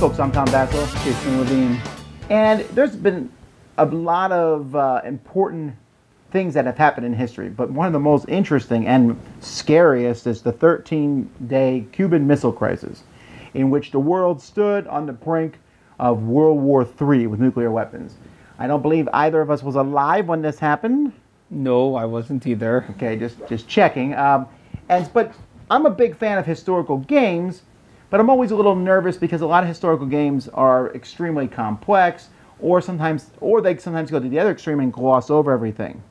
Folks, I'm Tom Vasel. Jason Levine. And there's been a lot of uh, important things that have happened in history, but one of the most interesting and scariest is the 13 day Cuban Missile Crisis, in which the world stood on the brink of World War III with nuclear weapons. I don't believe either of us was alive when this happened. No, I wasn't either. Okay, just just checking. Um, and but I'm a big fan of historical games, but I'm always a little nervous because a lot of historical games are extremely complex, or sometimes or they sometimes go to the other extreme and gloss over everything.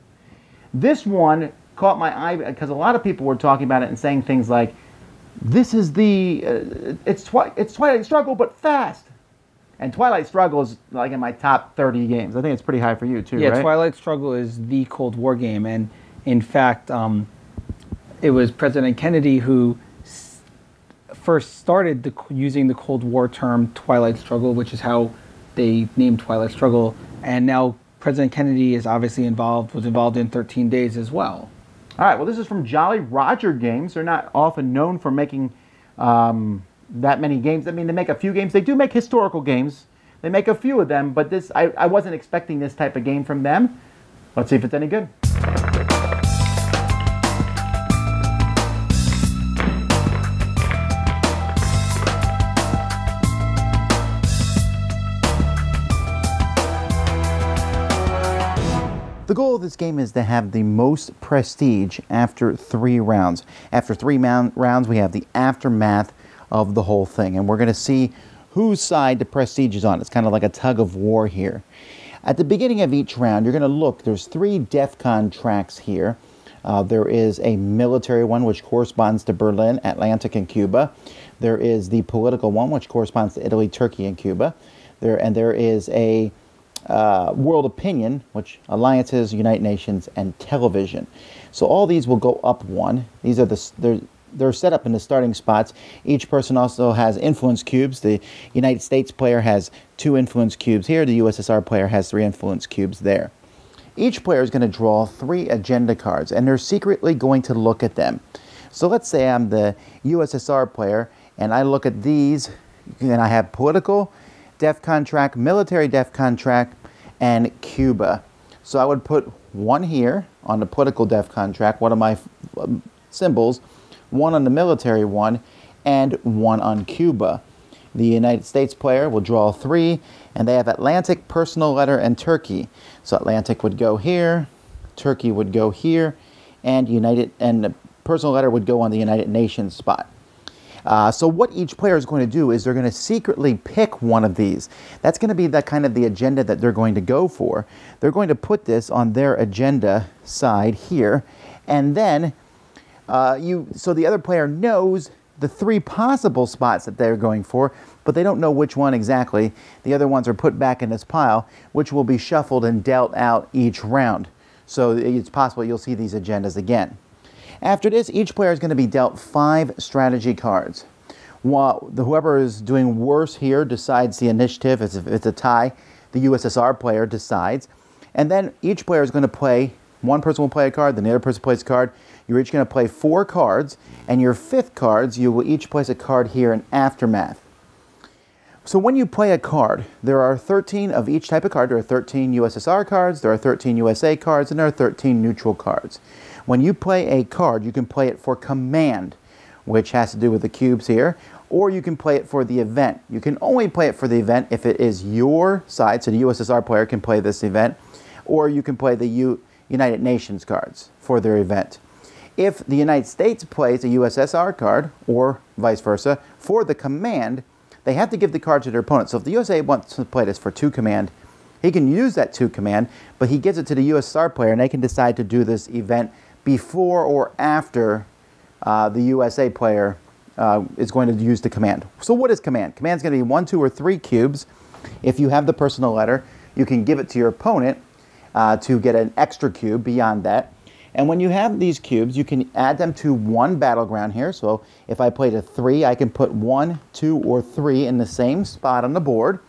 This one caught my eye because a lot of people were talking about it and saying things like, "This is the uh, it's twi- it's Twilight Struggle but fast." And Twilight Struggle is like in my top 30 games. I think it's pretty high for you too, Yeah, right? Twilight Struggle is the Cold War game, and in fact, um, it was President Kennedy who first started the, using the Cold War term Twilight Struggle, which is how they named Twilight Struggle, and now President Kennedy is obviously involved, was involved in 13 Days as well. All right, well, this is from Jolly Roger Games. They're not often known for making um, that many games. I mean, they make a few games. They do make historical games. They make a few of them, but this I, I wasn't expecting this type of game from them. Let's see if it's any good. The goal of this game is to have the most prestige after three rounds. After three rounds, we have the aftermath of the whole thing, and we're going to see whose side the prestige is on. It's kind of like a tug of war here. At the beginning of each round, you're going to look. There's three DEF CON tracks here. Uh, there is a military one, which corresponds to Berlin, Atlantic, and Cuba. There is the political one, which corresponds to Italy, Turkey, and Cuba. There and there is a uh, world opinion, which alliances, United Nations, and television. So all these will go up one. These are the they're they're set up in the starting spots. Each person also has influence cubes. The United States player has two influence cubes here. The USSR player has three influence cubes there. Each player is going to draw three agenda cards, and they're secretly going to look at them. So let's say I'm the USSR player, and I look at these, and I have political, DEFCON track, military DEFCON track, and Cuba. So I would put one here on the political DEFCON track, one of my um, symbols, one on the military one, and one on Cuba. The United States player will draw three, and they have Atlantic, personal letter, and Turkey. So Atlantic would go here, Turkey would go here, and United and the personal letter would go on the United Nations spot. Uh, so what each player is going to do is they're going to secretly pick one of these. That's going to be the kind of the agenda that they're going to go for. They're going to put this on their agenda side here, and then uh, you so the other player knows the three possible spots that they're going for, but they don't know which one exactly. The other ones are put back in this pile, which will be shuffled and dealt out each round. So it's possible you'll see these agendas again. After this, each player is going to be dealt five strategy cards. While the, whoever is doing worse here decides the initiative. If it's a tie, the USSR player decides. And then each player is going to play, one person will play a card, then the other person plays a card. You're each going to play four cards, and your fifth cards, you will each place a card here in Aftermath. So when you play a card, there are 13 of each type of card. There are 13 USSR cards, there are 13 USA cards, and there are 13 neutral cards. When you play a card, you can play it for command, which has to do with the cubes here, or you can play it for the event. You can only play it for the event if it is your side, so the USSR player can play this event, or you can play the U United Nations cards for their event. If the United States plays a USSR card, or vice versa, for the command, they have to give the card to their opponent. So if the USA wants to play this for two command, he can use that two command, but he gives it to the USSR player, and they can decide to do this event before or after uh, the USA player uh, is going to use the command. So what is command? Command is going to be one, two, or three cubes. If you have the personal letter, you can give it to your opponent uh, to get an extra cube beyond that. And when you have these cubes, you can add them to one battleground here. So if I played a three, I can put one, two, or three in the same spot on the board.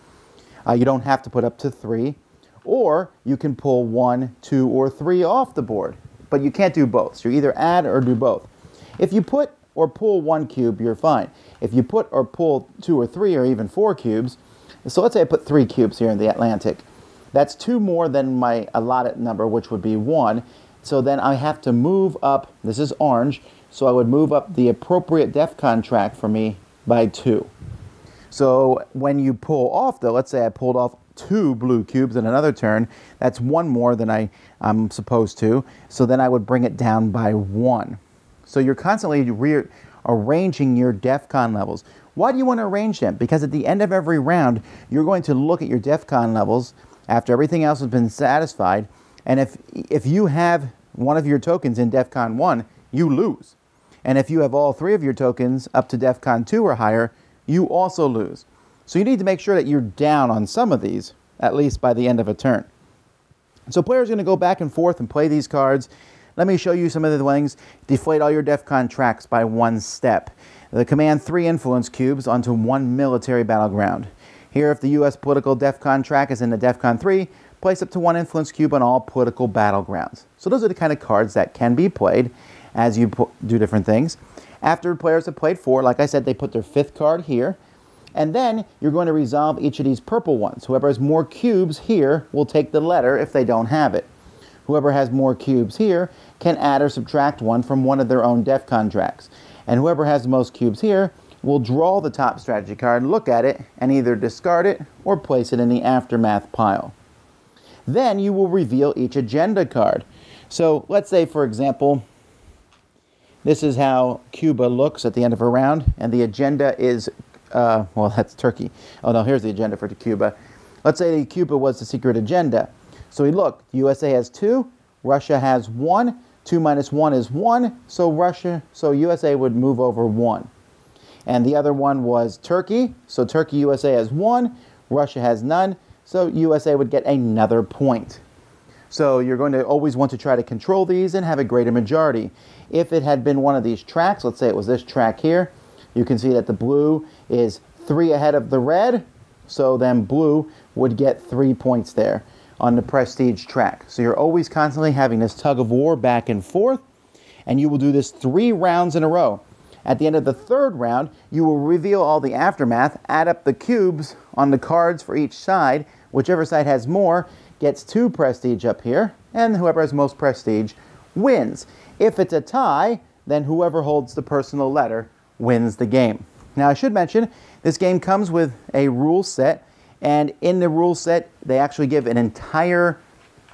Uh, you don't have to put up to three. Or you can pull one, two, or three off the board. But you can't do both. So you either add or do both. If you put or pull one cube, you're fine. If you put or pull two or three or even four cubes, so let's say I put three cubes here in the Atlantic. That's two more than my allotted number, which would be one. So then I have to move up, this is orange, so I would move up the appropriate DEFCON track for me by two. So when you pull off though, let's say I pulled off two blue cubes in another turn, that's one more than I, I'm supposed to. So then I would bring it down by one. So you're constantly rearranging your DEFCON levels. Why do you want to arrange them? Because at the end of every round, you're going to look at your DEFCON levels after everything else has been satisfied. And if, if you have one of your tokens in DEFCON 1, you lose. And if you have all three of your tokens up to DEFCON 2 or higher, you also lose. So you need to make sure that you're down on some of these, at least by the end of a turn. So players are going to go back and forth and play these cards. Let me show you some of the things. Deflate all your DEFCON tracks by one step. The command three influence cubes onto one military battleground. Here, if the U.S. political DEFCON track is in the DEFCON 3, place up to one influence cube on all political battlegrounds. So those are the kind of cards that can be played as you do different things. After players have played four, like I said, they put their fifth card here. And then you're going to resolve each of these purple ones. Whoever has more cubes here will take the letter if they don't have it. Whoever has more cubes here can add or subtract one from one of their own DEFCON contracts. And whoever has the most cubes here will draw the top strategy card, look at it, and either discard it or place it in the aftermath pile. Then you will reveal each agenda card. So let's say, for example, this is how Cuba looks at the end of a round, and the agenda is, uh, well, that's Turkey. Oh no, here's the agenda for Cuba. Let's say Cuba was the secret agenda. So we look, USA has two, Russia has one, two minus one is one, so Russia, so USA would move over one. And the other one was Turkey, so Turkey, USA has one, Russia has none, so USA would get another point. So you're going to always want to try to control these and have a greater majority. If it had been one of these tracks, let's say it was this track here, you can see that the blue is three ahead of the red, so then blue would get three points there on the prestige track. So you're always constantly having this tug of war back and forth, and you will do this three rounds in a row. At the end of the third round, you will reveal all the aftermath, add up the cubes on the cards for each side. Whichever side has more, gets two prestige up here, and whoever has most prestige wins. If it's a tie, then whoever holds the personal letter wins the game. Now, I should mention this game comes with a rule set, and in the rule set, they actually give an entire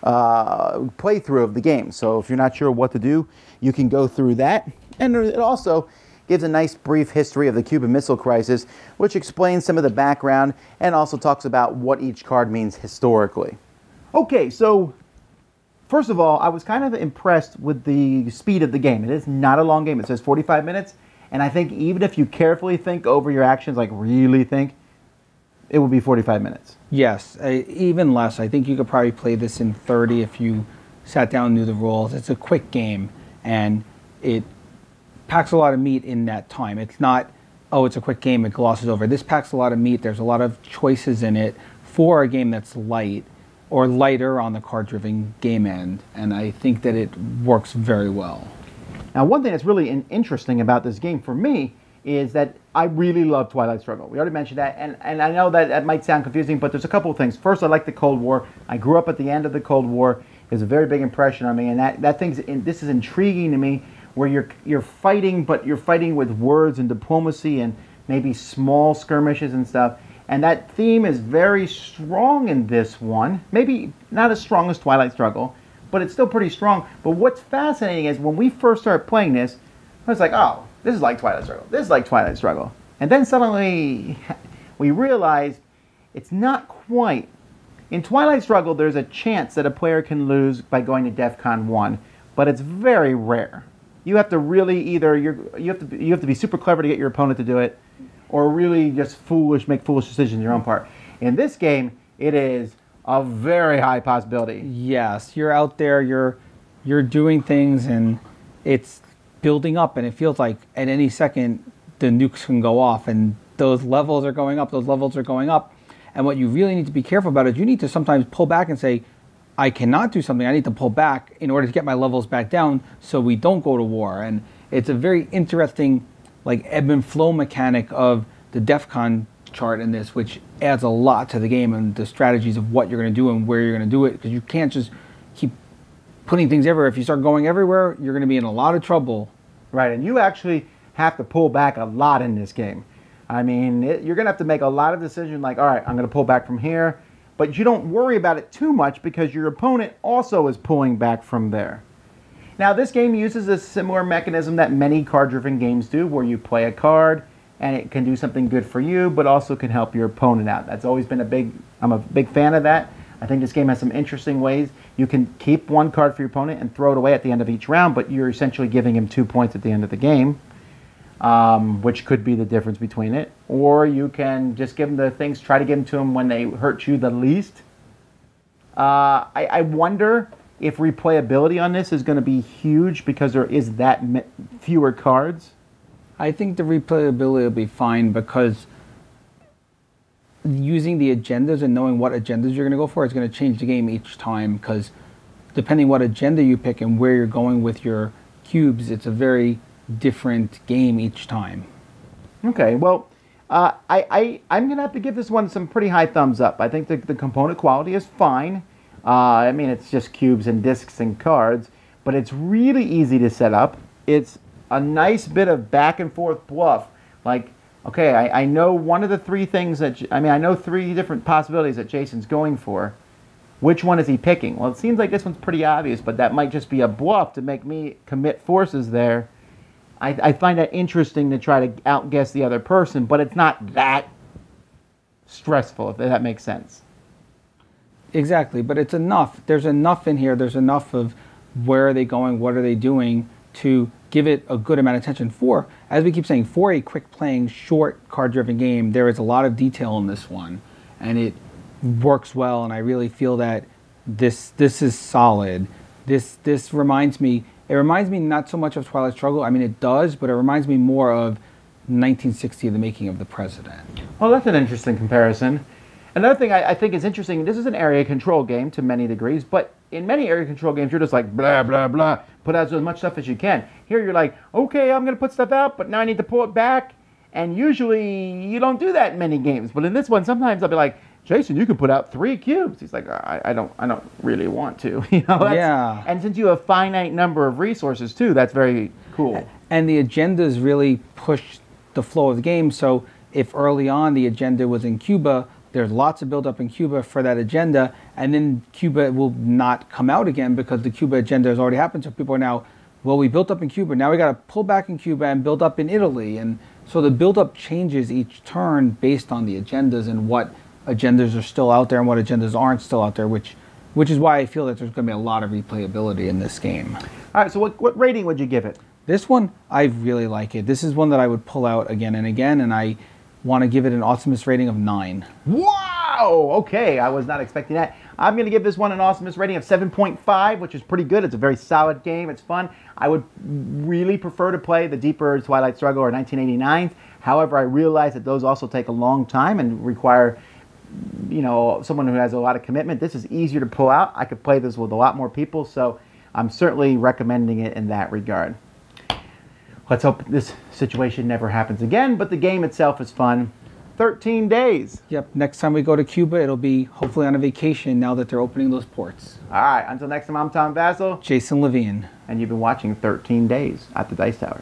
uh, playthrough of the game. So, if you're not sure what to do, you can go through that. And it also gives a nice brief history of the Cuban Missile Crisis, which explains some of the background and also talks about what each card means historically. Okay, so first of all, I was kind of impressed with the speed of the game. It is not a long game. It says 45 minutes, and I think even if you carefully think over your actions, like really think, it will be 45 minutes. Yes, even less. I think you could probably play this in 30 if you sat down and knew the rules. It's a quick game, and it packs a lot of meat in that time. It's not, oh, it's a quick game, it glosses over. This packs a lot of meat. There's a lot of choices in it for a game that's light or lighter on the card driven game end, and I think that it works very well. Now, one thing that's really interesting about this game for me is that I really love Twilight Struggle. We already mentioned that, and, and I know that that might sound confusing, but there's a couple of things. First, I like the Cold War. I grew up at the end of the Cold War. It was a very big impression on me, and that, that thing's in, this is intriguing to me, where you're you're fighting, but you're fighting with words and diplomacy and maybe small skirmishes and stuff. And that theme is very strong in this one. Maybe not as strong as Twilight Struggle, but it's still pretty strong. But what's fascinating is when we first started playing this, I was like, oh, this is like Twilight Struggle. This is like Twilight Struggle. And then suddenly we realized it's not quite. In Twilight Struggle, there's a chance that a player can lose by going to DEF CON 1, but it's very rare. You have to really either you're, you have to you have to be super clever to get your opponent to do it, or really just foolish, make foolish decisions on your own part. In this game, it is a very high possibility. Yes, you're out there, you're you're doing things, and it's building up, and it feels like at any second the nukes can go off, and those levels are going up, those levels are going up. And what you really need to be careful about is you need to sometimes pull back and say, I cannot do something. I need to pull back in order to get my levels back down so we don't go to war. And it's a very interesting, like ebb and flow mechanic of the DEF CON chart in this, which adds a lot to the game and the strategies of what you're going to do and where you're going to do it, because you can't just keep putting things everywhere. If you start going everywhere, you're going to be in a lot of trouble. Right, and you actually have to pull back a lot in this game. I mean, it, you're going to have to make a lot of decisions like, all right, I'm going to pull back from here. But you don't worry about it too much because your opponent also is pulling back from there. Now, this game uses a similar mechanism that many card driven games do, where you play a card and it can do something good for you, but also can help your opponent out. That's always been a big, I'm a big fan of that. I think this game has some interesting ways. You can keep one card for your opponent and throw it away at the end of each round, but you're essentially giving him two points at the end of the game um, which could be the difference between it. Or you can just give them the things, try to give them to them when they hurt you the least. Uh, I, I, wonder if replayability on this is going to be huge because there is that fewer cards. I think the replayability will be fine because using the agendas and knowing what agendas you're going to go for is going to change the game each time because depending what agenda you pick and where you're going with your cubes, it's a very different game each time. Okay, well, uh, I, I, I'm going to have to give this one some pretty high thumbs up. I think the, the component quality is fine. Uh, I mean, it's just cubes and discs and cards, but it's really easy to set up. It's a nice bit of back and forth bluff. Like, okay, I, I know one of the three things that, I mean, I know three different possibilities that Jason's going for. Which one is he picking? Well, it seems like this one's pretty obvious, but that might just be a bluff to make me commit forces there I, I find that interesting to try to outguess the other person, but it's not that stressful, if that makes sense. Exactly, but it's enough. There's enough in here. There's enough of where are they going, what are they doing to give it a good amount of attention. For, as we keep saying, for a quick playing, short card driven game, there is a lot of detail in this one, and it works well. And I really feel that this this is solid. This this reminds me it reminds me not so much of Twilight Struggle. I mean, it does, but it reminds me more of 1960, The Making of the President. Well, that's an interesting comparison. Another thing I, I, think is interesting, this is an area control game to many degrees, but in many area control games, you're just like, blah, blah, blah, put out as much stuff as you can. Here, you're like, okay, I'm going to put stuff out, but now I need to pull it back. And usually, you don't do that in many games. But in this one, sometimes I'll be like, Jason, you can put out three cubes. He's like, I, I don't, I don't really want to. You know, yeah. And since you have a finite number of resources too, that's very cool. And the agendas really push the flow of the game. So if early on the agenda was in Cuba, there's lots of buildup in Cuba for that agenda, and then Cuba will not come out again because the Cuba agenda has already happened. So people are now, well, we built up in Cuba. Now we got to pull back in Cuba and build up in Italy, and so the buildup changes each turn based on the agendas and what agendas are still out there and what agendas aren't still out there, which which is why I feel that there's going to be a lot of replayability in this game. All right, so what, what rating would you give it? This one, I really like it. This is one that I would pull out again and again, and I want to give it an awesomeness rating of 9. Wow! Okay, I was not expecting that. I'm going to give this one an awesomeness rating of 7.5, which is pretty good. It's a very solid game. It's fun. I would really prefer to play the deeper Twilight Struggle or 1989. However, I realize that those also take a long time and require you know, someone who has a lot of commitment, this is easier to pull out. I could play this with a lot more people, so I'm certainly recommending it in that regard. Let's hope this situation never happens again, but the game itself is fun. 13 days. Yep, next time we go to Cuba, it'll be hopefully on a vacation now that they're opening those ports. All right, until next time, I'm Tom Vasel. Jason Levine. And you've been watching 13 Days at the Dice Tower.